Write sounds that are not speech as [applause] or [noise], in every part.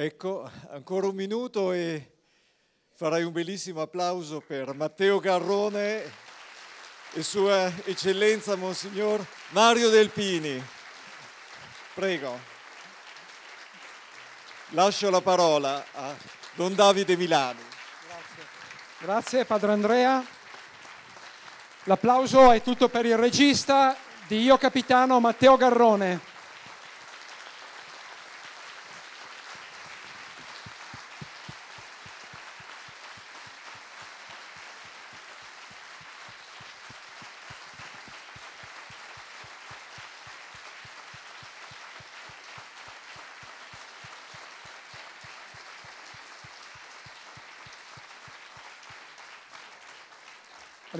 Ecco, ancora un minuto e farei un bellissimo applauso per Matteo Garrone e Sua Eccellenza Monsignor Mario Delpini. Prego. Lascio la parola a Don Davide Milani. Grazie, Grazie Padre Andrea. L'applauso è tutto per il regista di Io Capitano Matteo Garrone.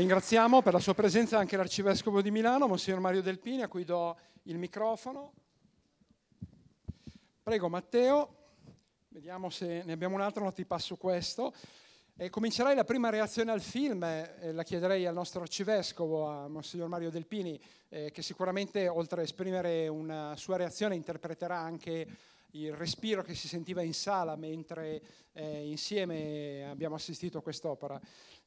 Ringraziamo per la sua presenza anche l'Arcivescovo di Milano, Monsignor Mario Delpini, a cui do il microfono. Prego Matteo, vediamo se ne abbiamo un altro, no ti passo questo. E comincerei la prima reazione al film, eh, la chiederei al nostro arcivescovo, a Monsignor Mario Delpini, eh, che sicuramente oltre a esprimere una sua reazione interpreterà anche il respiro che si sentiva in sala mentre eh, insieme abbiamo assistito a quest'opera.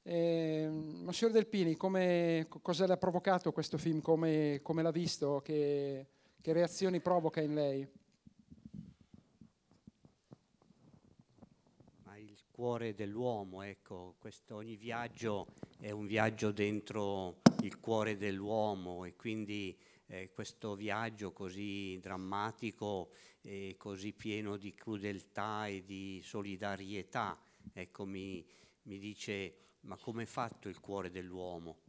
Eh, Monsignor Delpini, come, cosa le ha provocato questo film? Come, come l'ha visto? Che, che reazioni provoca in lei? Ma il cuore dell'uomo, ecco, questo, ogni viaggio è un viaggio dentro il cuore dell'uomo e quindi eh, questo viaggio così drammatico e così pieno di crudeltà e di solidarietà, ecco, mi, mi dice ma come è fatto il cuore dell'uomo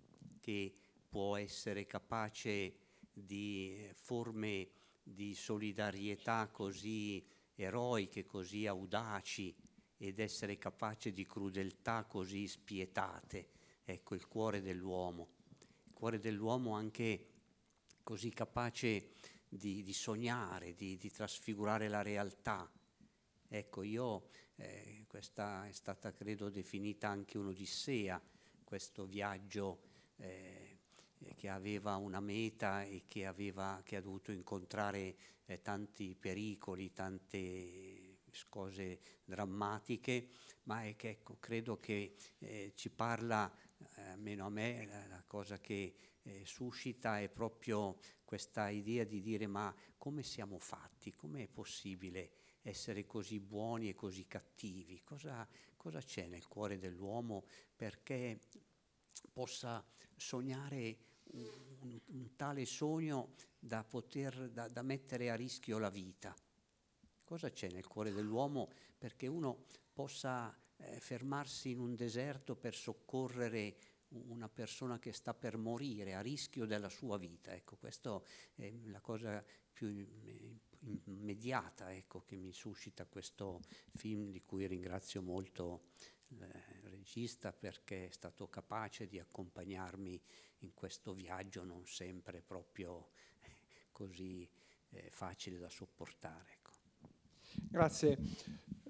che può essere capace di forme di solidarietà così eroiche, così audaci ed essere capace di crudeltà così spietate. Ecco il cuore dell'uomo. Il cuore dell'uomo anche così capace di, di sognare, di, di trasfigurare la realtà. Ecco, io eh, questa è stata, credo, definita anche un'odissea, questo viaggio eh, che aveva una meta e che, aveva, che ha dovuto incontrare eh, tanti pericoli, tante cose drammatiche, ma è che, ecco, credo che eh, ci parla, eh, almeno a me, la, la cosa che eh, suscita è proprio questa idea di dire ma come siamo fatti, come è possibile essere così buoni e così cattivi? Cosa, cosa c'è nel cuore dell'uomo perché possa sognare un, un, un tale sogno da, poter, da, da mettere a rischio la vita? Cosa c'è nel cuore dell'uomo perché uno possa eh, fermarsi in un deserto per soccorrere una persona che sta per morire a rischio della sua vita. Ecco, questa è la cosa più immediata ecco, che mi suscita questo film di cui ringrazio molto il regista perché è stato capace di accompagnarmi in questo viaggio non sempre proprio così eh, facile da sopportare. Ecco. Grazie.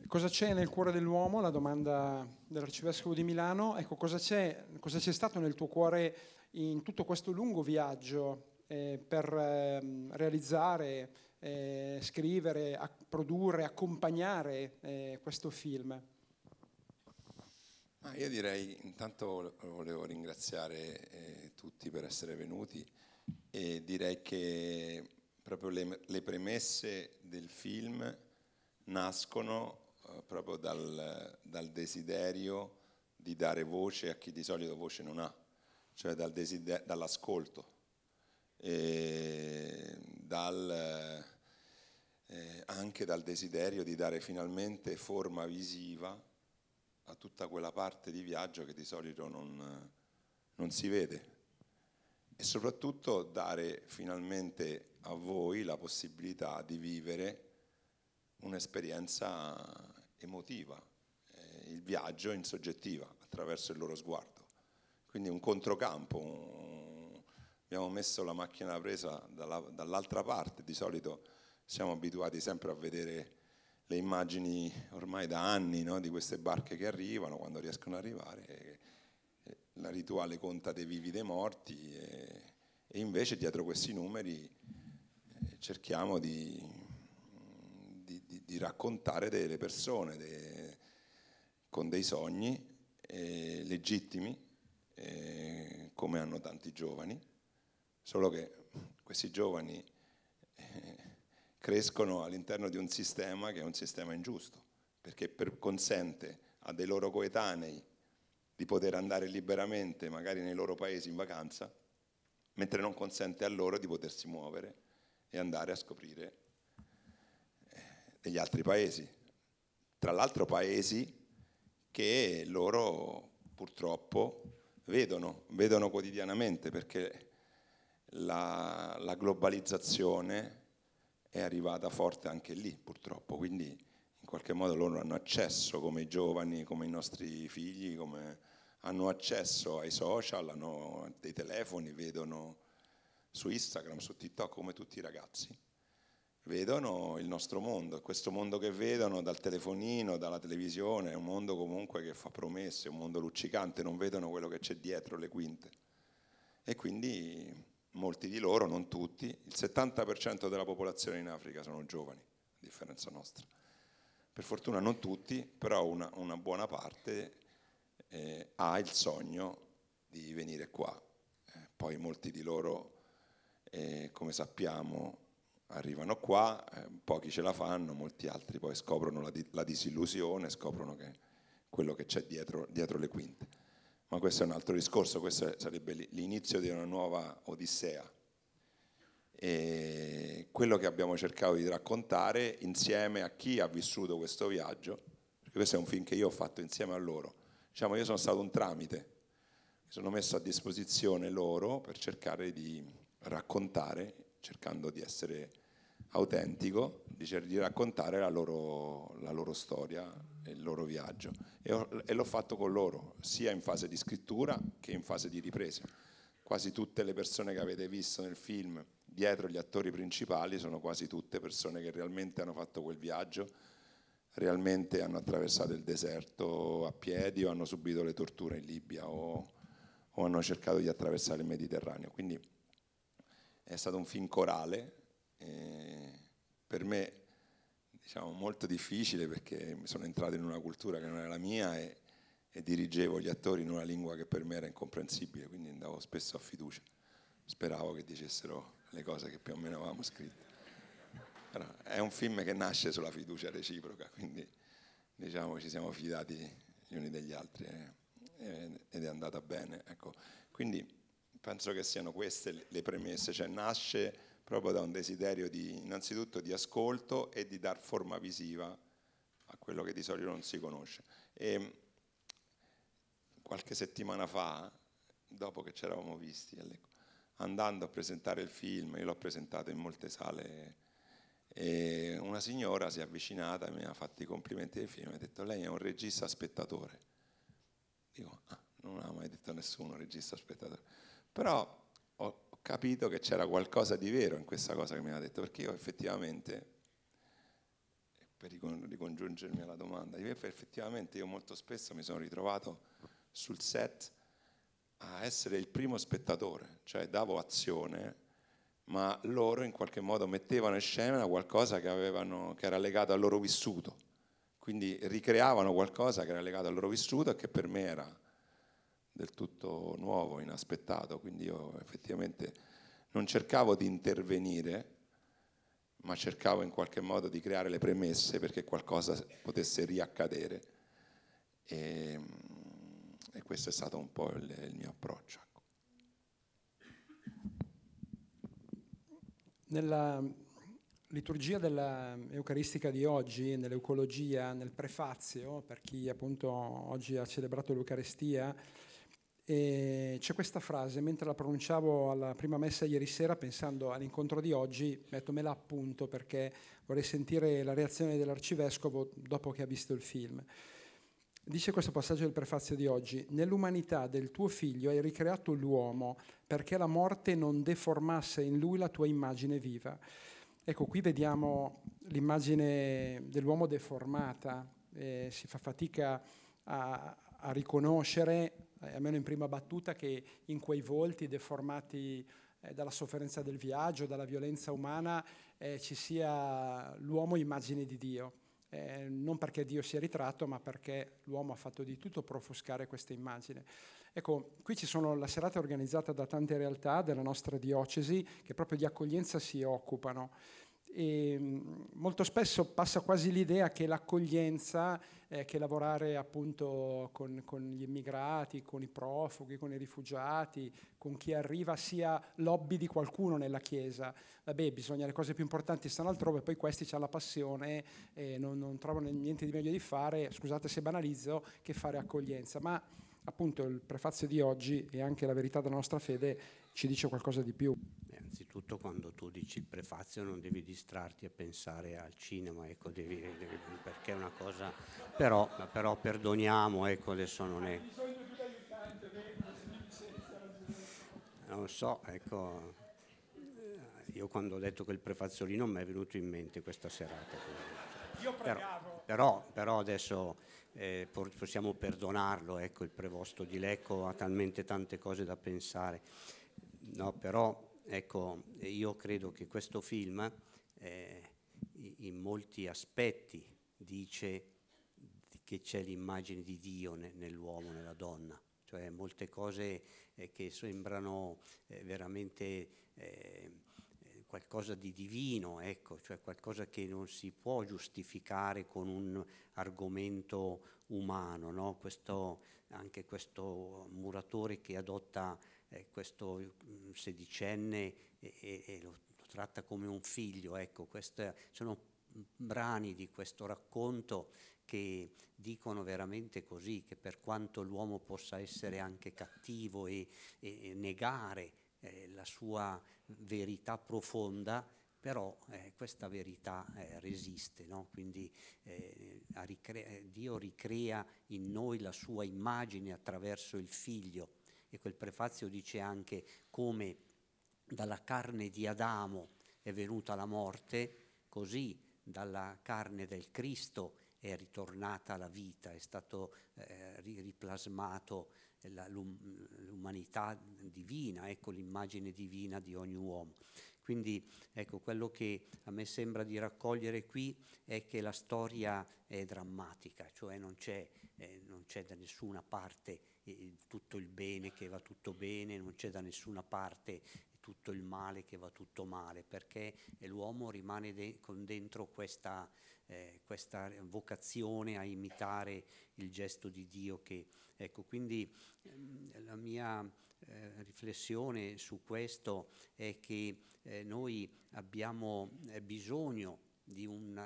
Cosa c'è nel cuore dell'uomo? La domanda dell'Arcivescovo di Milano. Ecco, cosa c'è, cosa c'è stato nel tuo cuore in tutto questo lungo viaggio eh, per eh, realizzare eh, scrivere, a, produrre, accompagnare eh, questo film? Ah, io direi intanto volevo ringraziare eh, tutti per essere venuti e direi che proprio le, le premesse del film nascono eh, proprio dal, dal, desiderio di dare voce a chi di solito voce non ha, cioè dal desider- dall'ascolto, dal eh, anche dal desiderio di dare finalmente forma visiva a tutta quella parte di viaggio che di solito non, non si vede e soprattutto dare finalmente a voi la possibilità di vivere un'esperienza emotiva, eh, il viaggio in soggettiva attraverso il loro sguardo. Quindi un controcampo, abbiamo messo la macchina presa dalla, dall'altra parte, di solito siamo abituati sempre a vedere le immagini ormai da anni no, di queste barche che arrivano, quando riescono ad arrivare, e, e la rituale conta dei vivi dei morti e, e invece dietro questi numeri eh, cerchiamo di, di, di, di raccontare delle persone de, con dei sogni eh, legittimi, eh, come hanno tanti giovani, solo che questi giovani eh, crescono all'interno di un sistema che è un sistema ingiusto, perché per, consente a dei loro coetanei di poter andare liberamente, magari nei loro paesi in vacanza, mentre non consente a loro di potersi muovere e andare a scoprire eh, degli altri paesi. Tra l'altro paesi che loro purtroppo vedono, vedono quotidianamente perché la, la, globalizzazione è arrivata forte anche lì purtroppo, quindi in qualche modo loro hanno accesso come i giovani, come i nostri figli, come hanno accesso ai social, hanno dei telefoni, vedono su Instagram, su TikTok come tutti i ragazzi. Vedono il nostro mondo e questo mondo che vedono dal telefonino, dalla televisione, è un mondo comunque che fa promesse, è un mondo luccicante, non vedono quello che c'è dietro le quinte. E quindi molti di loro, non tutti, il 70% della popolazione in Africa sono giovani, a differenza nostra. Per fortuna non tutti, però una, una buona parte eh, ha il sogno di venire qua. Eh, poi molti di loro, eh, come sappiamo, arrivano qua, eh, pochi ce la fanno, molti altri poi scoprono la, di- la disillusione, scoprono che quello che c'è dietro, dietro, le quinte. Ma questo è un altro discorso, questo sarebbe l'inizio di una nuova odissea. E quello che abbiamo cercato di raccontare insieme a chi ha vissuto questo viaggio, perché questo è un film che io ho fatto insieme a loro, Diciamo, io sono stato un tramite, mi sono messo a disposizione loro per cercare di raccontare, cercando di essere autentico, di, raccontare la loro, la loro, storia il loro viaggio. E, ho, e l'ho fatto con loro, sia in fase di scrittura che in fase di ripresa. Quasi tutte le persone che avete visto nel film, dietro gli attori principali, sono quasi tutte persone che realmente hanno fatto quel viaggio realmente hanno attraversato il deserto a piedi o hanno subito le torture in Libia o, o hanno cercato di attraversare il Mediterraneo. Quindi è stato un film corale, eh, per me diciamo, molto difficile perché sono entrato in una cultura che non era la mia e, e dirigevo gli attori in una lingua che per me era incomprensibile, quindi andavo spesso a fiducia. Speravo che dicessero le cose che più o meno avevamo scritto. Però è un film che nasce sulla fiducia reciproca, quindi diciamo ci siamo fidati gli uni degli altri eh, ed è andata bene. Ecco. Quindi penso che siano queste le premesse, cioè nasce proprio da un desiderio di, innanzitutto di ascolto e di dar forma visiva a quello che di solito non si conosce. E qualche settimana fa, dopo che ci eravamo visti, andando a presentare il film, io l'ho presentato in molte sale e una signora si è avvicinata, mi ha fatto i complimenti del film, mi ha detto lei è un regista spettatore. Dico, ah, non ha mai detto nessuno regista spettatore. Però capito che c'era qualcosa di vero in questa cosa che mi ha detto, perché io effettivamente, per ricongiungermi alla domanda, effettivamente io molto spesso mi sono ritrovato sul set a essere il primo spettatore, cioè davo azione ma loro in qualche modo mettevano in scena qualcosa che, avevano, che era legato al loro vissuto, quindi ricreavano qualcosa che era legato al loro vissuto e che per me era del tutto nuovo, inaspettato, quindi io effettivamente non cercavo di intervenire, ma cercavo in qualche modo di creare le premesse perché qualcosa potesse riaccadere. E, e questo è stato un po' il, il mio approccio. Nella liturgia dell'Eucaristica di oggi, nell'Eucologia, nel prefazio, per chi appunto oggi ha celebrato l'Eucaristia, c'è questa frase, mentre la pronunciavo alla prima messa ieri sera, pensando all'incontro di oggi, mettomela appunto perché vorrei sentire la reazione dell'arcivescovo dopo che ha visto il film. Dice questo passaggio del prefazio di oggi, nell'umanità del tuo figlio hai ricreato l'uomo perché la morte non deformasse in lui la tua immagine viva. Ecco, qui vediamo l'immagine dell'uomo deformata, eh, si fa fatica a, a riconoscere, eh, almeno in prima battuta, che in quei volti deformati eh, dalla sofferenza del viaggio, dalla violenza umana, eh, ci sia l'uomo immagine di Dio. eh, non perché Dio sia ritratto, ma perché l'uomo ha fatto di tutto per offuscare questa immagine. Ecco, qui ci sono la serata organizzata da tante realtà della nostra diocesi che proprio di accoglienza si occupano. E mm, molto spesso passa quasi l'idea che l'accoglienza, eh, che lavorare appunto con, con, gli immigrati, con i profughi, con i rifugiati, con chi arriva sia lobby di qualcuno nella Chiesa. Vabbè, bisogna, le cose più importanti stanno altrove, poi questi hanno la passione e non, non trovano niente di meglio di fare, scusate se banalizzo, che fare accoglienza. Ma appunto il prefazio di oggi e anche la verità della nostra fede ci dice qualcosa di più. Innanzitutto quando tu dici il prefazio non devi distrarti a pensare al cinema, ecco, devi, devi, perché è una cosa... Però, però perdoniamo, ecco, adesso non è... Non so, ecco, io quando ho detto quel prefaziolino mi è venuto in mente questa serata. Però, però, però adesso eh, possiamo perdonarlo, ecco, il prevosto di Lecco ha talmente tante cose da pensare. No, però ecco, io credo che questo film eh, in molti aspetti dice che c'è l'immagine di Dio nell'uomo, nella donna, cioè molte cose eh, che sembrano eh, veramente eh, qualcosa di divino, ecco, cioè qualcosa che non si può giustificare con un argomento umano, no? questo, anche questo muratore che adotta eh, questo mm, sedicenne e, e, e lo, lo, tratta come un figlio. Ecco, queste sono brani di questo racconto che dicono veramente così, che per quanto l'uomo possa essere anche cattivo e, e negare eh, la sua verità profonda, però eh, questa verità eh, resiste, no? quindi eh, ricre- Dio ricrea in noi la sua immagine attraverso il figlio e quel prefazio dice anche come dalla carne di Adamo è venuta la morte, così dalla carne del Cristo è ritornata la vita, è stato eh, riplasmato la, l'umanità divina, ecco l'immagine divina di ogni uomo. Quindi ecco, quello che a me sembra di raccogliere qui è che la storia è drammatica, cioè non c'è, eh, non c'è da nessuna parte eh, tutto il bene che va tutto bene, non c'è da nessuna parte tutto il male che va tutto male, perché l'uomo rimane de- con dentro questa, eh, questa, vocazione a imitare il gesto di Dio. Che, ecco, quindi ehm, la mia eh, riflessione su questo è che eh, noi abbiamo eh, bisogno di un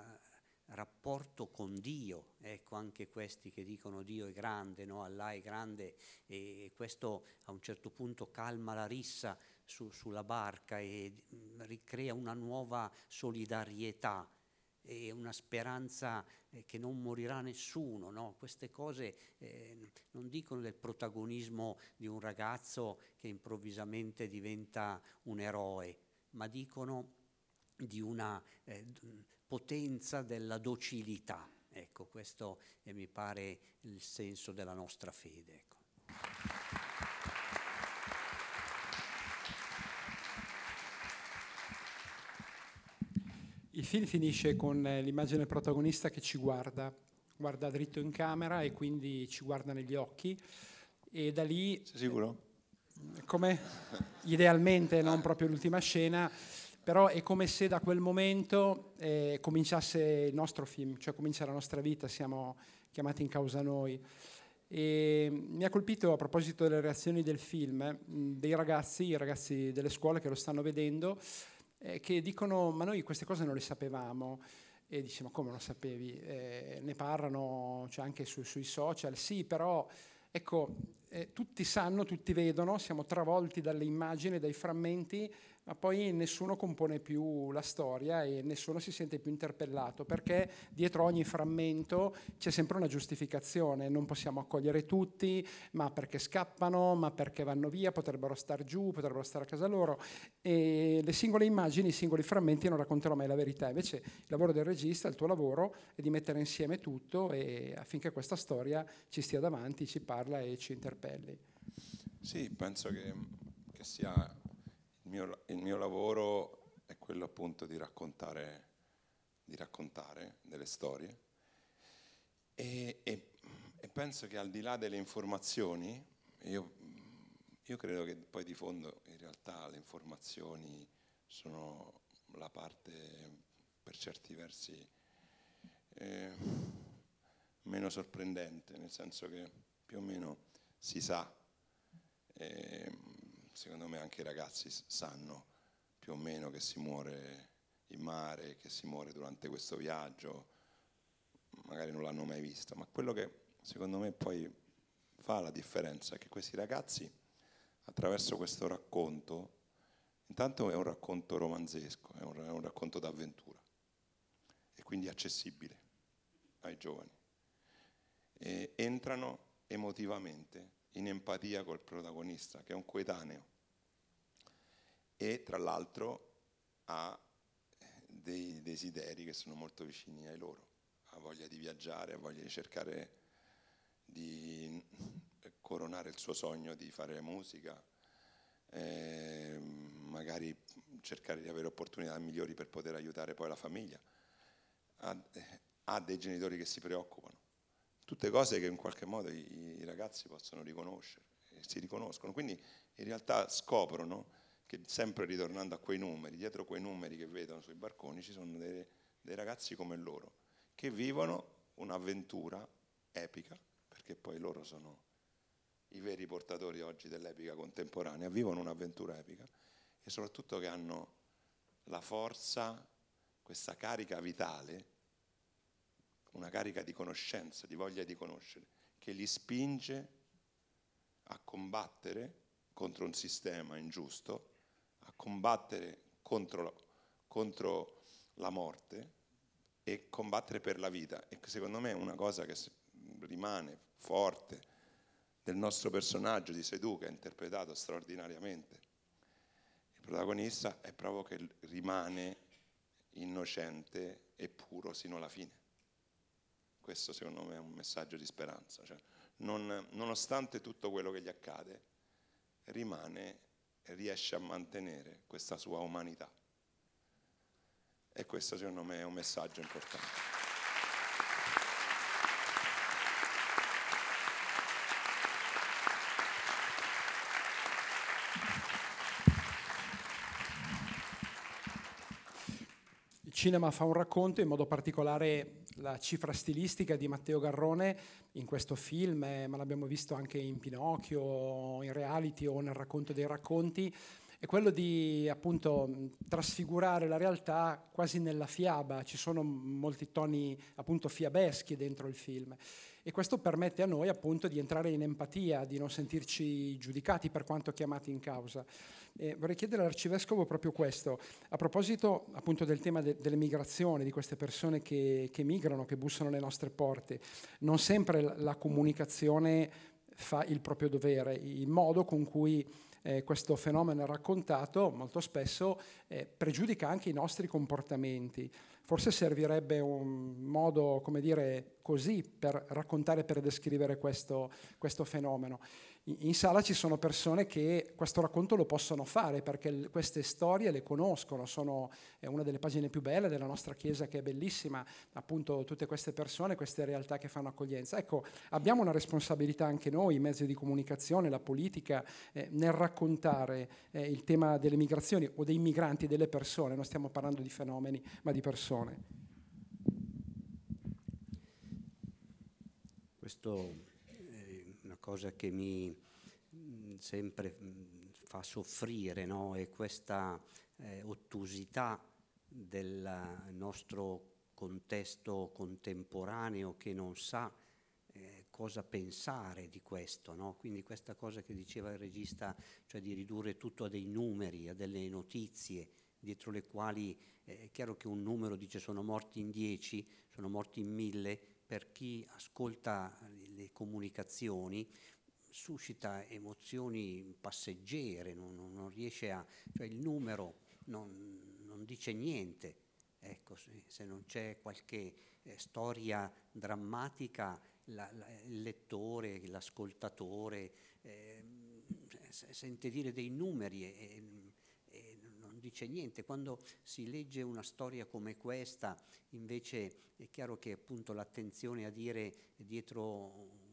rapporto con Dio, ecco anche questi che dicono Dio è grande, no? Allah è grande e questo a un certo punto calma la rissa su, sulla barca e mm, ricrea una nuova solidarietà e una speranza eh, che non morirà nessuno. No? Queste cose eh, non dicono del protagonismo di un ragazzo che improvvisamente diventa un eroe, ma dicono di una eh, potenza della docilità. Ecco, questo eh, mi pare il senso della nostra fede. Ecco. Il film finisce con eh, l'immagine del protagonista che ci guarda, guarda dritto in camera e quindi ci guarda negli occhi e da lì... Sei sicuro? Come idealmente, non proprio l'ultima scena, però è come se da quel momento eh, cominciasse il nostro film, cioè comincia la nostra vita, siamo chiamati in causa noi. E mi ha colpito a proposito delle reazioni del film, dei ragazzi, i ragazzi delle scuole che lo stanno vedendo, eh, che dicono ma noi queste cose non le sapevamo. E dice ma come lo sapevi? Eh, ne parlano cioè anche su, sui social, sì però ecco eh, tutti sanno, tutti vedono, siamo travolti dalle immagini, dai frammenti ma poi nessuno compone più la storia e nessuno si sente più interpellato, perché dietro ogni frammento c'è sempre una giustificazione, non possiamo accogliere tutti, ma perché scappano, ma perché vanno via, potrebbero star giù, potrebbero stare a casa loro, e le singole immagini, i singoli frammenti non raccontano mai la verità, invece il lavoro del regista, il tuo lavoro è di mettere insieme tutto affinché questa storia ci stia davanti, ci parla e ci interpelli. Sì, penso che, che sia mio, il mio lavoro è quello appunto di raccontare, di raccontare delle storie. E, e, e penso che al di là delle informazioni, io, io credo che poi di fondo in realtà le informazioni sono la parte per certi versi eh, meno sorprendente, nel senso che più o meno si sa, eh, secondo me anche i ragazzi sanno più o meno che si muore in mare, che si muore durante questo viaggio, magari non l'hanno mai visto, ma quello che secondo me poi fa la differenza è che questi ragazzi attraverso questo racconto, intanto è un racconto romanzesco, è un, è un racconto d'avventura e quindi accessibile ai giovani. E entrano emotivamente in empatia col protagonista, che è un coetaneo, e tra l'altro ha dei desideri che sono molto vicini ai loro, ha voglia di viaggiare, ha voglia di cercare di coronare il suo sogno di fare musica, eh, magari cercare di avere opportunità migliori per poter aiutare poi la famiglia, ha, ha dei genitori che si preoccupano, tutte cose che in qualche modo i, i ragazzi possono riconoscere e si riconoscono, quindi in realtà scoprono che sempre ritornando a quei numeri, dietro quei numeri che vedono sui barconi ci sono dei, dei ragazzi come loro, che vivono un'avventura epica, perché poi loro sono i veri portatori oggi dell'epica contemporanea, vivono un'avventura epica e soprattutto che hanno la forza, questa carica vitale, una carica di conoscenza, di voglia di conoscere, che li spinge a combattere contro un sistema ingiusto a combattere contro, contro la morte e combattere per la vita. E secondo me è una cosa che rimane forte del nostro personaggio di Sedù, che è interpretato straordinariamente. Il protagonista è proprio che rimane innocente e puro sino alla fine. Questo secondo me è un messaggio di speranza. Cioè, non, nonostante tutto quello che gli accade, rimane riesce a mantenere questa sua umanità. E questo secondo me è un messaggio importante. Il cinema fa un racconto, in modo particolare la cifra stilistica di Matteo Garrone in questo film, eh, ma l'abbiamo visto anche in Pinocchio, in reality o nel racconto dei racconti, è quello di appunto trasfigurare la realtà quasi nella fiaba, ci sono molti toni appunto fiabeschi dentro il film e questo permette a noi appunto di entrare in empatia, di non sentirci giudicati per quanto chiamati in causa. E vorrei chiedere all'Arcivescovo proprio questo, a proposito appunto del tema de- delle migrazioni, di queste persone che, che migrano, che bussano alle nostre porte. Non sempre la comunicazione fa il proprio dovere, il modo con cui eh, questo fenomeno è raccontato molto spesso eh, pregiudica anche i nostri comportamenti. Forse servirebbe un modo, come dire, così per raccontare, per descrivere questo, questo fenomeno in sala ci sono persone che questo racconto lo possono fare perché queste storie le conoscono, sono è una delle pagine più belle della nostra chiesa che è bellissima, appunto tutte queste persone, queste realtà che fanno accoglienza. Ecco, abbiamo una responsabilità anche noi, i mezzi di comunicazione, la politica, eh, nel raccontare eh, il tema delle migrazioni o dei migranti, delle persone, non stiamo parlando di fenomeni, ma di persone. Questo cosa che mi mm, sempre mm, fa soffrire, no? è questa eh, ottusità del nostro contesto contemporaneo che non sa eh, cosa pensare di questo. No? Quindi questa cosa che diceva il regista, cioè di ridurre tutto a dei numeri, a delle notizie, dietro le quali eh, è chiaro che un numero dice sono morti in dieci, sono morti in mille, per chi ascolta le comunicazioni suscita emozioni passeggere, non, non riesce a... cioè il numero non, non dice niente. Ecco, se, se, non c'è qualche eh, storia drammatica, la, la, il lettore, l'ascoltatore eh, sente dire dei numeri e, e, dice niente. Quando si legge una storia come questa, invece è chiaro che appunto l'attenzione a dire dietro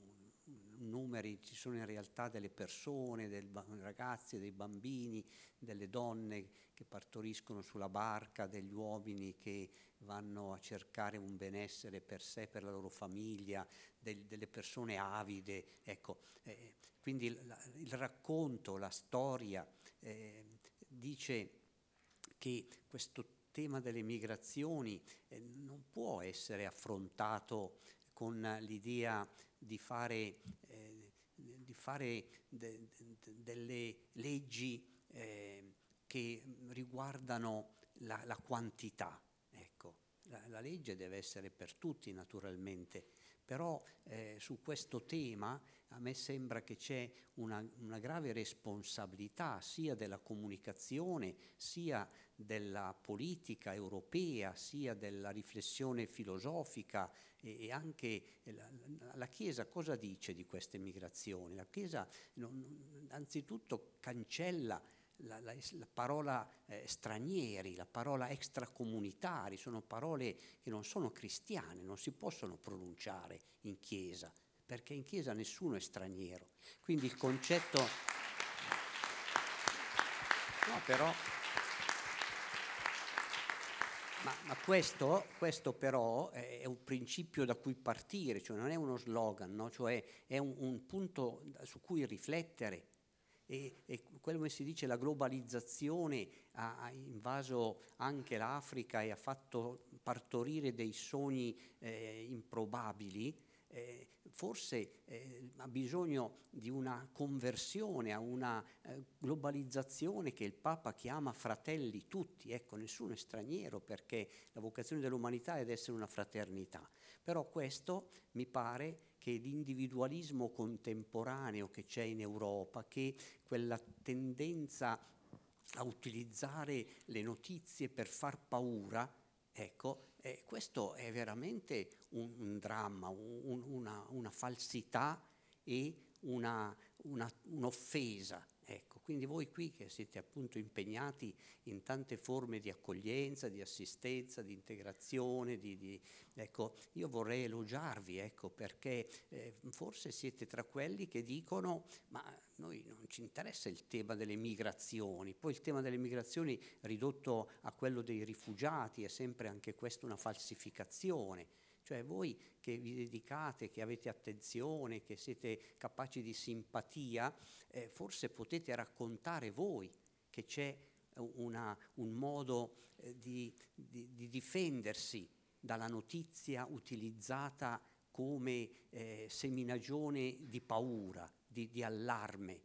numeri, ci sono in realtà delle persone, dei ragazzi, dei bambini, delle donne che partoriscono sulla barca, degli uomini che vanno a cercare un benessere per sé, per la loro famiglia, del, delle persone avide. Ecco, eh, quindi il, il, racconto, la storia eh, dice che questo tema delle migrazioni eh, non può essere affrontato con l'idea di fare, eh, di fare de, de, delle leggi eh, che riguardano la, la quantità. Ecco, la, la, legge deve essere per tutti naturalmente, però eh, su questo tema a me sembra che c'è una, una, grave responsabilità sia della comunicazione, sia della politica europea, sia della riflessione filosofica e, e anche la, la, Chiesa cosa dice di queste migrazioni? La Chiesa non, anzitutto cancella la, la, la, parola eh, stranieri, la parola extracomunitari, sono parole che non sono cristiane, non si possono pronunciare in chiesa, perché in chiesa nessuno è straniero. Quindi il concetto... No, però... Ma, ma questo, questo, però è un principio da cui partire, cioè non è uno slogan, no? cioè è un, un punto su cui riflettere e, e, quello che si dice la globalizzazione ha, ha, invaso anche l'Africa e ha fatto partorire dei sogni eh, improbabili, eh, forse eh, ha bisogno di una conversione a una eh, globalizzazione che il Papa chiama fratelli tutti, ecco, nessuno è straniero perché la vocazione dell'umanità è ad essere una fraternità. Però questo mi pare che l'individualismo contemporaneo che c'è in Europa, che quella tendenza a utilizzare le notizie per far paura, ecco, eh, questo è veramente un, un dramma, un, una, una, falsità e una, un'offesa. Ecco, quindi voi qui che siete appunto impegnati in tante forme di accoglienza, di assistenza, di integrazione, di, di, ecco, io vorrei elogiarvi, ecco, perché eh, forse siete tra quelli che dicono ma noi non ci interessa il tema delle migrazioni, poi il tema delle migrazioni ridotto a quello dei rifugiati è sempre anche questo una falsificazione. Cioè voi che vi dedicate, che avete attenzione, che siete capaci di simpatia, eh, forse potete raccontare voi che c'è una, un modo eh, di, di, di, difendersi dalla notizia utilizzata come eh, seminagione di paura, di, di allarme.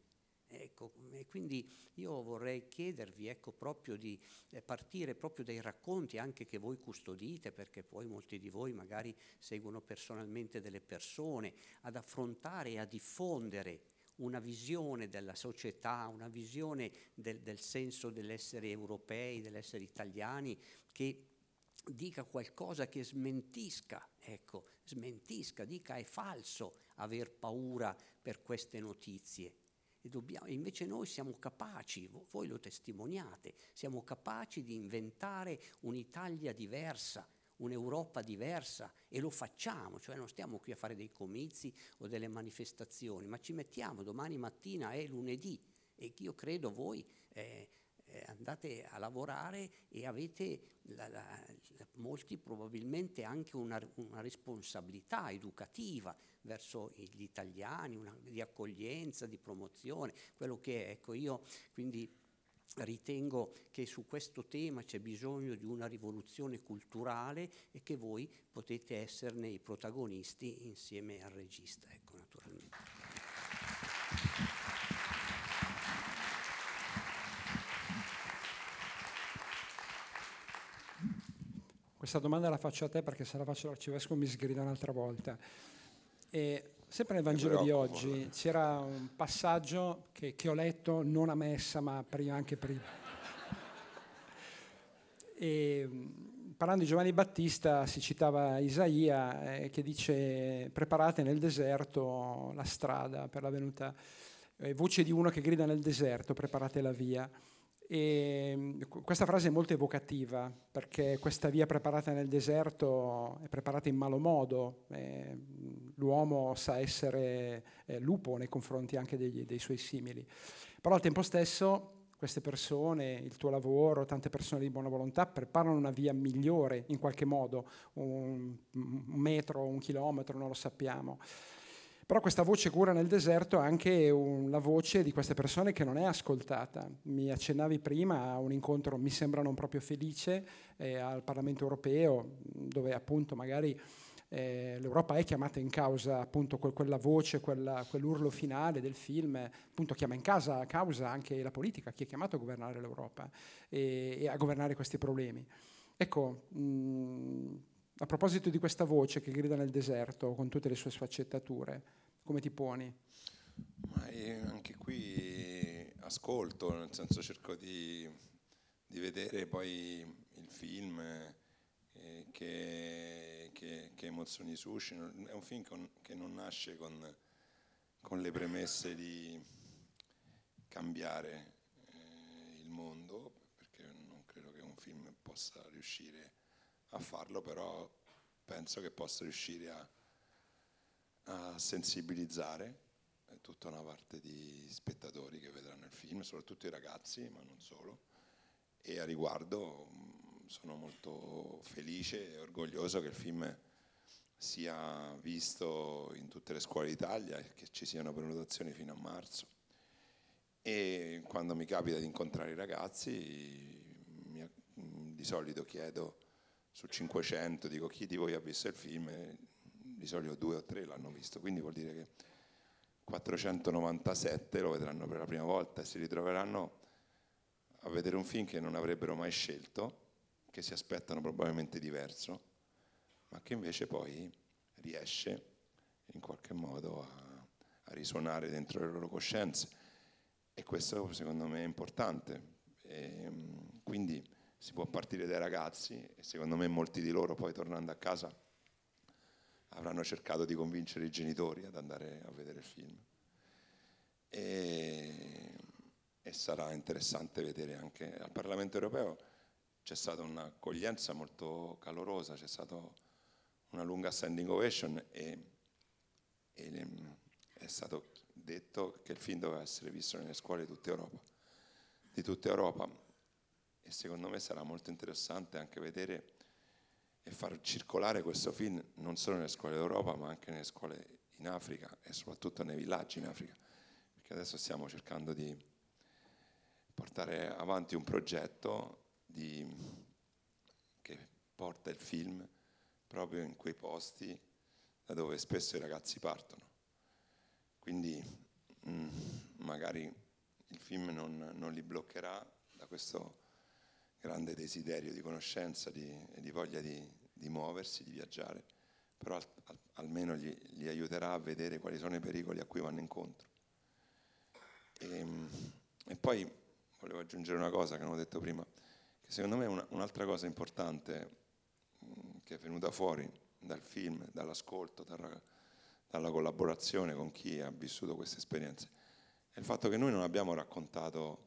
Ecco, quindi io vorrei chiedervi ecco, proprio di eh, partire proprio dai racconti anche che voi custodite, perché poi molti di voi magari seguono personalmente delle persone, ad affrontare e a diffondere una visione della società, una visione del, del senso dell'essere europei, dell'essere italiani, che dica qualcosa che smentisca, ecco, smentisca, dica è falso aver paura per queste notizie. E dobbiamo, invece noi siamo capaci, voi lo testimoniate, siamo capaci di inventare un'Italia diversa, un'Europa diversa e lo facciamo, cioè non stiamo qui a fare dei comizi o delle manifestazioni, ma ci mettiamo domani mattina è lunedì e io credo voi eh, eh, andate a lavorare e avete la, la, la, molti probabilmente anche una, una, responsabilità educativa verso gli italiani, una, di accoglienza, di promozione, quello che è. Ecco, io quindi ritengo che su questo tema c'è bisogno di una rivoluzione culturale e che voi potete esserne i protagonisti insieme al regista, ecco, naturalmente. Questa domanda la faccio a te perché se la faccio all'arcivescovo mi sgrida un'altra volta. E sempre nel Vangelo di oggi c'era un passaggio che, che, ho letto non a messa ma prima, anche prima. [laughs] E, parlando di Giovanni Battista si citava Isaia eh, che dice preparate nel deserto la strada per la venuta, eh, voce di uno che grida nel deserto, preparate la via. E mm, questa frase è molto evocativa perché questa via preparata nel deserto è preparata in malo modo. Eh, l'uomo sa essere eh, lupo nei confronti anche degli, dei suoi simili. Però al tempo stesso queste persone, il tuo lavoro, tante persone di buona volontà preparano una via migliore in qualche modo, un metro, un chilometro, non lo sappiamo. Però questa voce cura nel deserto è anche la voce di queste persone che non è ascoltata. Mi accennavi prima a un incontro, mi sembra non proprio felice, eh, al Parlamento europeo, dove appunto magari eh, l'Europa è chiamata in causa, appunto quel, quella voce, quella, quell'urlo finale del film, appunto chiama in casa, causa anche la politica, chi è chiamato a governare l'Europa e, e a governare questi problemi. Ecco, mh, a proposito di questa voce che grida nel deserto con tutte le sue sfaccettature, come ti poni? Anche qui ascolto, nel senso cerco di, di vedere poi il film eh, che che, che emozioni suscitano. È un film con, che non nasce con, con, le premesse di cambiare eh, il mondo, perché non credo che un film possa riuscire a farlo, però penso che possa riuscire a, a sensibilizzare tutta una parte di spettatori che vedranno il film, soprattutto i ragazzi, ma non solo. E a riguardo sono molto felice e orgoglioso che il film sia visto in tutte le scuole d'Italia e che ci siano prenotazioni fino a marzo. E quando mi capita di incontrare i ragazzi, di solito chiedo su 500, dico chi di voi ha visto il film, di solito due o tre l'hanno visto, quindi vuol dire che 497 lo vedranno per la prima volta e si ritroveranno a vedere un film che non avrebbero mai scelto che si aspettano probabilmente diverso, ma che invece poi riesce in qualche modo a, a risuonare dentro le loro coscienze. E questo secondo me è importante. E, quindi si può partire dai ragazzi e secondo me molti di loro poi tornando a casa avranno cercato di convincere i genitori ad andare a vedere il film. E, e sarà interessante vedere anche al Parlamento europeo c'è stata un'accoglienza molto calorosa, c'è stata una lunga standing ovation e, e, è stato detto che il film doveva essere visto nelle scuole di tutta Europa, di tutta Europa. E secondo me sarà molto interessante anche vedere e far circolare questo film non solo nelle scuole d'Europa ma anche nelle scuole in Africa e soprattutto nei villaggi in Africa, perché adesso stiamo cercando di portare avanti un progetto di, che porta il film proprio in quei posti da dove spesso i ragazzi partono. Quindi mm, magari il film non, non, li bloccherà da questo grande desiderio di conoscenza e di voglia di, di, muoversi, di viaggiare, però al, al, almeno gli, gli, aiuterà a vedere quali sono i pericoli a cui vanno incontro. E, e poi volevo aggiungere una cosa che non ho detto prima secondo me una, un'altra cosa importante che è venuta fuori dal film, dall'ascolto, dalla, dalla collaborazione con chi ha vissuto queste esperienze, è il fatto che noi non abbiamo raccontato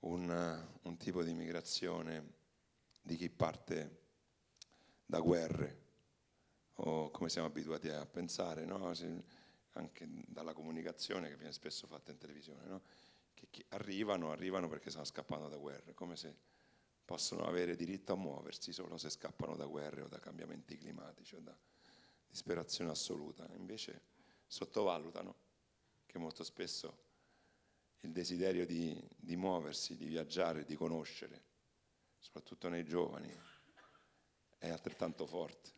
un, un tipo di migrazione di chi parte da guerre o come siamo abituati a pensare, no? anche dalla comunicazione che viene spesso fatta in televisione, no? che arrivano, arrivano perché stanno scappando da guerre, come se possono avere diritto a muoversi solo se scappano da guerre o da cambiamenti climatici o da disperazione assoluta. Invece sottovalutano che molto spesso il desiderio di, di muoversi, di viaggiare, di conoscere, soprattutto nei giovani, è altrettanto forte.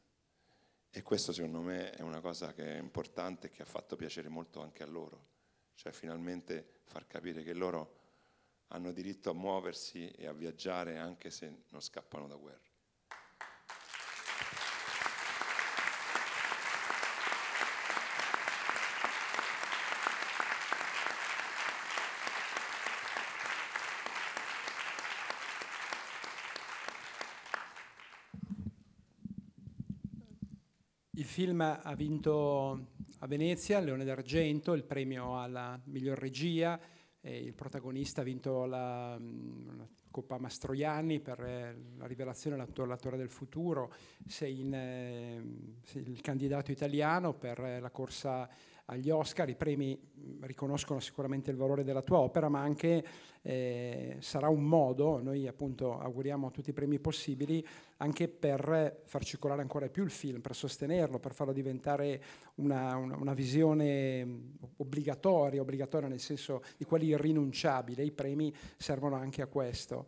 E questo secondo me è una cosa che è importante e che ha fatto piacere molto anche a loro, cioè finalmente far capire che loro hanno diritto a muoversi e a viaggiare anche se non scappano da guerra. Il film ha vinto a Venezia il Leone d'Argento, il premio alla miglior regia, il protagonista ha vinto la, mm, la Coppa Mastroianni per eh, la rivelazione l'attore del futuro, sei, in, eh, sei, il candidato italiano per eh, la corsa agli Oscar, i premi riconoscono sicuramente il valore della tua opera, ma anche eh, sarà un modo, noi appunto auguriamo tutti i premi possibili, anche per far circolare ancora più il film, per sostenerlo, per farlo diventare una, una, una visione obbligatoria, obbligatoria nel senso di quelli irrinunciabili, i premi servono anche a questo.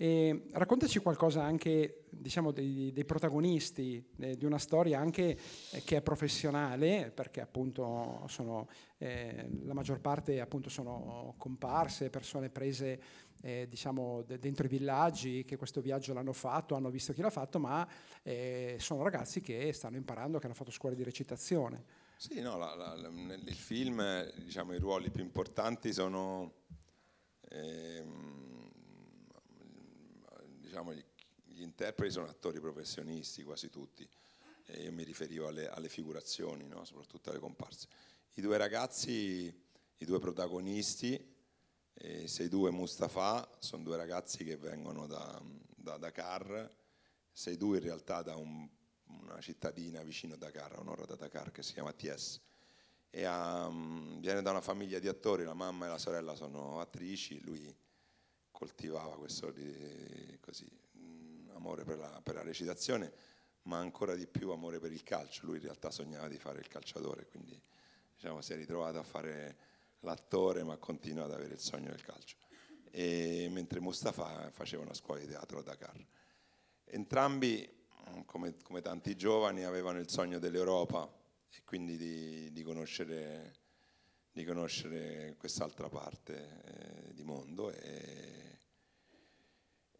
E raccontaci qualcosa anche diciamo, dei, dei protagonisti eh, di una storia anche eh, che è professionale, perché appunto sono, eh, la maggior parte appunto sono comparse, persone prese eh, diciamo, de- dentro i villaggi che questo viaggio l'hanno fatto, hanno visto chi l'ha fatto, ma eh, sono ragazzi che stanno imparando, che hanno fatto scuole di recitazione. Sì, no, la, la, la, nel film diciamo, i ruoli più importanti sono... Ehm, diciamo, gli, gli, interpreti sono attori professionisti, quasi tutti, e io mi riferivo alle, alle figurazioni, no? soprattutto alle comparse. I due ragazzi, i due protagonisti, eh, Seydou e Mustafa, sono due ragazzi che vengono da, da Dakar, Seydou in realtà da un, una cittadina vicino a Dakar, a un'ora da Dakar, che si chiama Ties. E um, viene da una famiglia di attori, la mamma e la sorella sono attrici, lui coltivava questo così, mm, amore per la, per la, recitazione, ma ancora di più amore per il calcio. Lui in realtà sognava di fare il calciatore, quindi diciamo, si è ritrovato a fare l'attore, ma continua ad avere il sogno del calcio. E, mentre Mustafa faceva una scuola di teatro a Dakar. Entrambi, come, come tanti giovani, avevano il sogno dell'Europa e quindi di, di conoscere di conoscere quest'altra parte eh, di mondo e,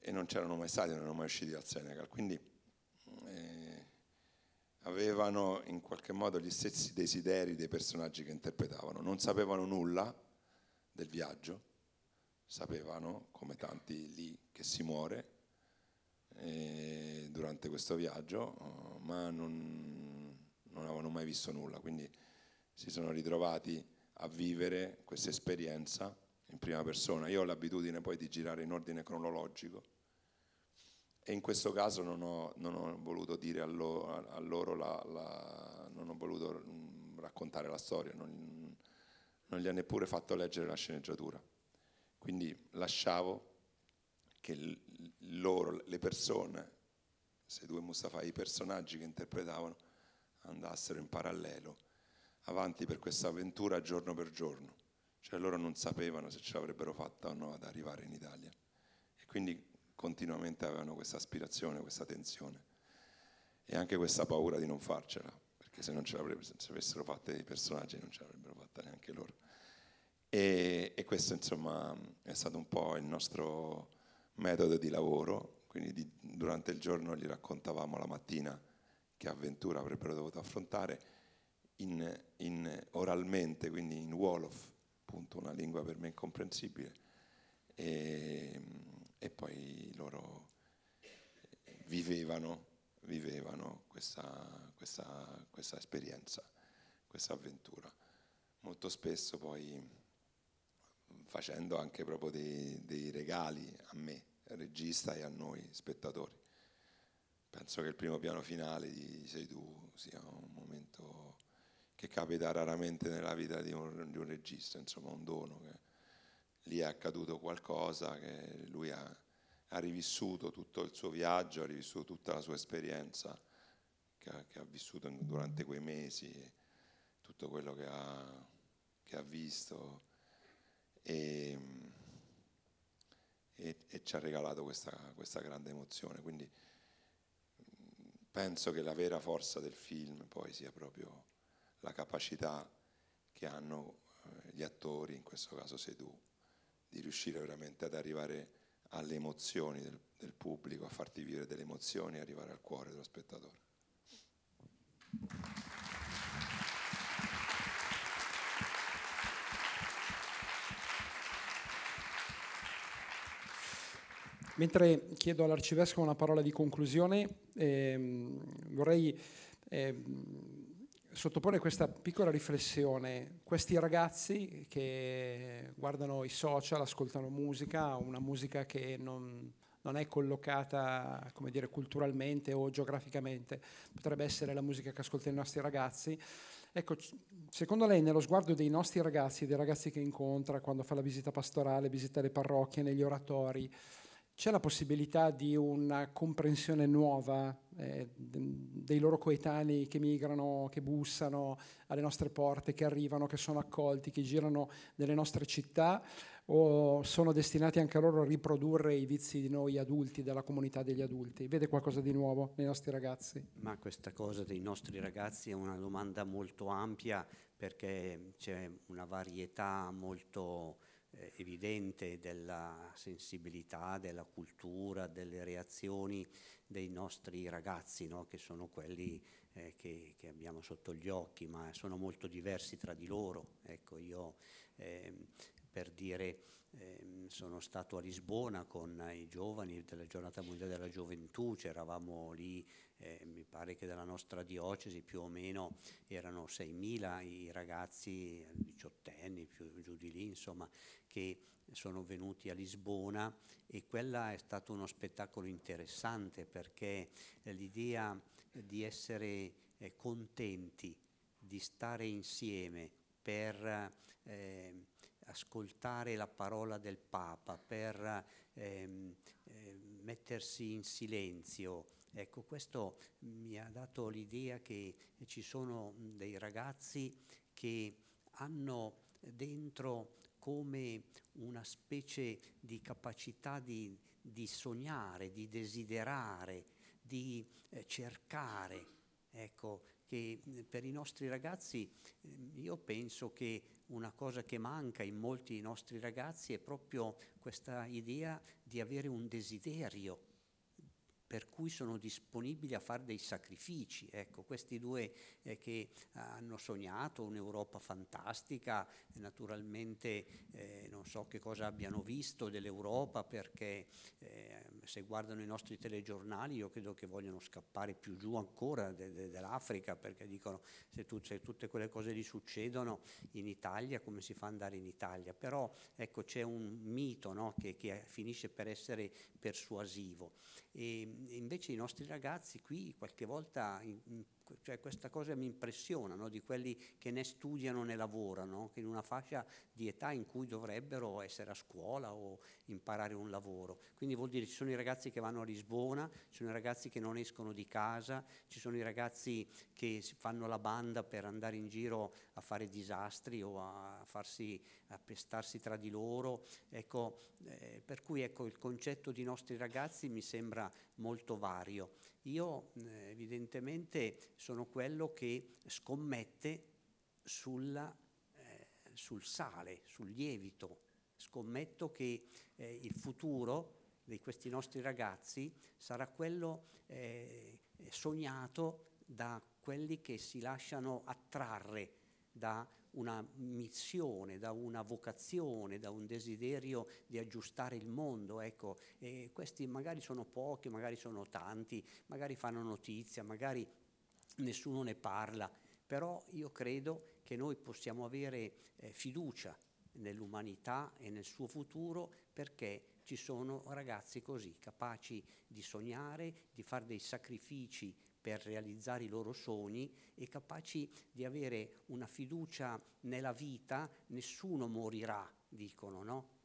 e non c'erano mai stati, non erano mai usciti dal Senegal, quindi eh, avevano in qualche modo gli stessi desideri dei personaggi che interpretavano, non sapevano nulla del viaggio, sapevano, come tanti lì, che si muore eh, durante questo viaggio, ma non, non avevano mai visto nulla, quindi si sono ritrovati a vivere questa esperienza in prima persona. Io ho l'abitudine poi di girare in ordine cronologico e in questo caso non ho, non ho voluto dire a loro, a loro la, la, non ho voluto mm, raccontare la storia, non, non gli ho neppure fatto leggere la sceneggiatura. Quindi lasciavo che loro, le persone, se due Mustafa, i personaggi che interpretavano, andassero in parallelo avanti per questa avventura giorno per giorno. Cioè loro non sapevano se ce l'avrebbero fatta o no ad arrivare in Italia. E quindi continuamente avevano questa aspirazione, questa tensione e anche questa paura di non farcela, perché se non ce l'avrebbero, se avessero fatte i personaggi non ce l'avrebbero fatta neanche loro. E, e, questo insomma è stato un po' il nostro metodo di lavoro, quindi di, durante il giorno gli raccontavamo la mattina che avventura avrebbero dovuto affrontare in, in oralmente, quindi in Wolof, appunto una lingua per me incomprensibile. E, e poi loro vivevano, vivevano questa, questa, questa esperienza, questa avventura. Molto spesso poi facendo anche proprio dei, dei regali a me, regista, e a noi spettatori. Penso che il primo piano finale di Sei tu sia un momento che capita raramente nella vita di un, di un regista, insomma un dono. Che, lì è accaduto qualcosa che lui ha, ha, rivissuto tutto il suo viaggio, ha rivissuto tutta la sua esperienza che ha, che ha vissuto durante quei mesi, tutto quello che ha, che ha visto e, e, e, ci ha regalato questa, questa grande emozione. Quindi penso che la vera forza del film poi sia proprio la capacità che hanno eh, gli attori, in questo caso sei di riuscire veramente ad arrivare alle emozioni del, del pubblico, a farti vivere delle emozioni e arrivare al cuore dello spettatore. Mentre chiedo all'Arcivescovo una parola di conclusione, ehm, vorrei ehm, sottopone questa piccola riflessione. Questi ragazzi che guardano i social, ascoltano musica, una musica che non, non è collocata dire, culturalmente o geograficamente, potrebbe essere la musica che ascoltano i nostri ragazzi. Ecco, secondo lei nello sguardo dei nostri ragazzi, dei ragazzi che incontra quando fa la visita pastorale, visita le parrocchie, negli oratori, c'è la possibilità di una comprensione nuova eh, dei loro coetanei che migrano, che bussano alle nostre porte, che arrivano, che sono accolti, che girano nelle nostre città o sono destinati anche loro a riprodurre i vizi di noi adulti, della comunità degli adulti? Vede qualcosa di nuovo nei nostri ragazzi? Ma questa cosa dei nostri ragazzi è una domanda molto ampia perché c'è una varietà molto eh, evidente della sensibilità, della cultura, delle reazioni dei nostri ragazzi, no? che sono quelli eh, che, che, abbiamo sotto gli occhi, ma sono molto diversi tra di loro. Ecco, io eh, per dire eh, sono stato a Lisbona con i giovani della giornata mondiale della gioventù, c'eravamo lì, eh, mi pare che dalla nostra diocesi più o meno erano 6.000 i ragazzi diciottenni, più giù di lì, insomma, che sono venuti a Lisbona e quella è stato uno spettacolo interessante perché l'idea di essere eh, contenti di stare insieme per eh, ascoltare la parola del Papa, per ehm, eh, mettersi in silenzio. Ecco, questo mi ha dato l'idea che ci sono dei ragazzi che hanno dentro come una specie di capacità di, di sognare, di desiderare, di eh, cercare. Ecco, che per i nostri ragazzi io penso che una cosa che manca in molti nostri ragazzi è proprio questa idea di avere un desiderio per cui sono disponibili a fare dei sacrifici. Ecco, questi due eh, che hanno sognato un'Europa fantastica, naturalmente eh, non so che cosa abbiano visto dell'Europa perché eh, se guardano i nostri telegiornali io credo che vogliono scappare più giù ancora de- de- dell'Africa perché dicono se, tu, se, tutte quelle cose lì succedono in Italia come si fa ad andare in Italia. Però ecco, c'è un mito no, che, che finisce per essere persuasivo. E invece i nostri ragazzi qui qualche volta in, in cioè questa cosa mi impressiona, no? di quelli che ne studiano né lavorano, che in una fascia di età in cui dovrebbero essere a scuola o imparare un lavoro. Quindi vuol dire ci sono i ragazzi che vanno a Lisbona, ci sono i ragazzi che non escono di casa, ci sono i ragazzi che fanno la banda per andare in giro a fare disastri o a, farsi, a pestarsi tra di loro. Ecco, eh, per cui ecco, il concetto di nostri ragazzi mi sembra molto vario. Io eh, evidentemente sono quello che scommette sulla, eh, sul sale, sul lievito. Scommetto che eh, il futuro di questi nostri ragazzi sarà quello eh, sognato da quelli che si lasciano attrarre da una missione, da una vocazione, da un desiderio di aggiustare il mondo. Ecco, e questi magari sono pochi, magari sono tanti, magari fanno notizia, magari nessuno ne parla, però io credo che noi possiamo avere eh, fiducia nell'umanità e nel suo futuro perché ci sono ragazzi così, capaci di sognare, di fare dei sacrifici per realizzare i loro sogni e capaci di avere una fiducia nella vita, nessuno morirà, dicono, no?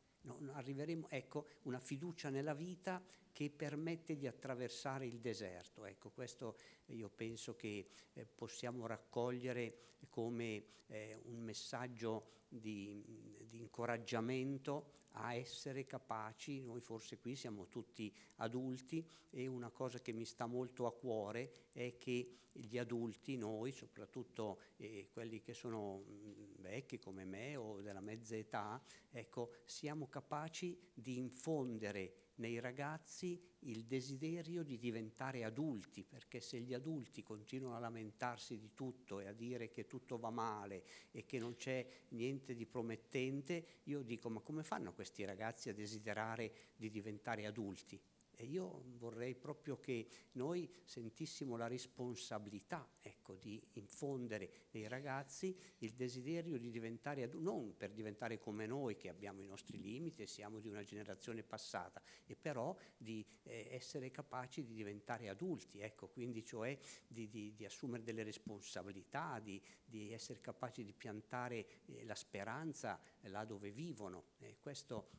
arriveremo, ecco, una fiducia nella vita che permette di attraversare il deserto. Ecco, questo io penso che eh, possiamo raccogliere come eh, un messaggio di, di incoraggiamento a essere capaci, noi forse qui siamo tutti adulti e una cosa che mi sta molto a cuore è che gli adulti, noi soprattutto eh, quelli che sono mm, vecchi come me o della mezza età, ecco, siamo capaci di infondere nei ragazzi il desiderio di diventare adulti, perché se gli adulti continuano a lamentarsi di tutto e a dire che tutto va male e che non c'è niente di promettente, io dico ma come fanno questi ragazzi a desiderare di diventare adulti? E io vorrei proprio che noi sentissimo la responsabilità ecco, di infondere nei ragazzi il desiderio di diventare adulti, non per diventare come noi che abbiamo i nostri limiti e siamo di una generazione passata, e però di eh, essere capaci di diventare adulti, ecco, quindi cioè di, di, di assumere delle responsabilità, di, di, essere capaci di piantare eh, la speranza là dove vivono. E questo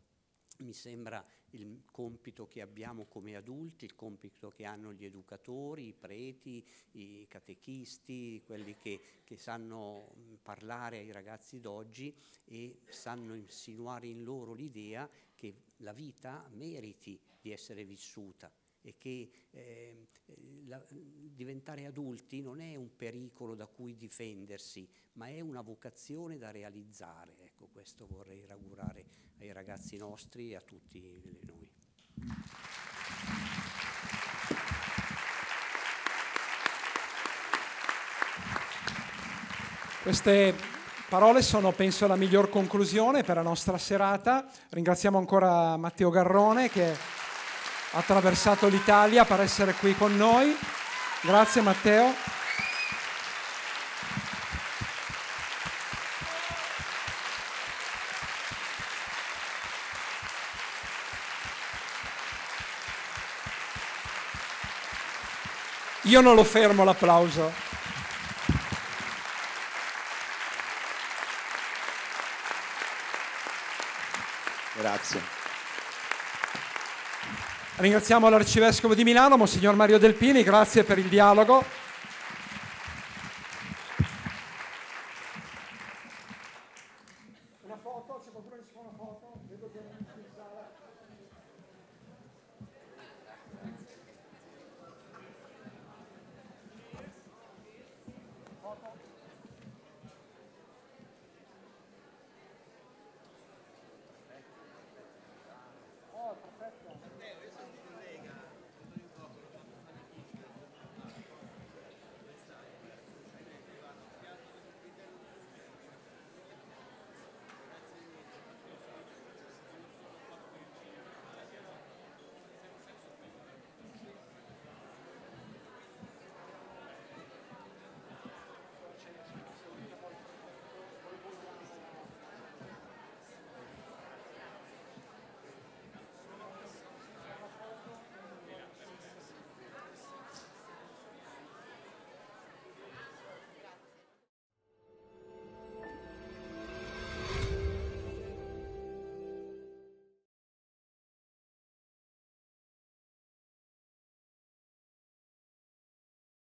mi sembra il compito che abbiamo come adulti, il compito che hanno gli educatori, i preti, i catechisti, quelli che, che sanno parlare ai ragazzi d'oggi e sanno insinuare in loro l'idea che la vita meriti di essere vissuta e che eh, la, diventare adulti non è un pericolo da cui difendersi, ma è una vocazione da realizzare. Ecco, questo vorrei augurare ai ragazzi nostri e a tutti noi. Queste parole sono, penso, la miglior conclusione per la nostra serata. Ringraziamo ancora Matteo Garrone che ha attraversato l'Italia per essere qui con noi. Grazie Matteo. Io non lo fermo l'applauso. Grazie. Ringraziamo l'Arcivescovo di Milano, Monsignor Mario Delpini, grazie per il dialogo.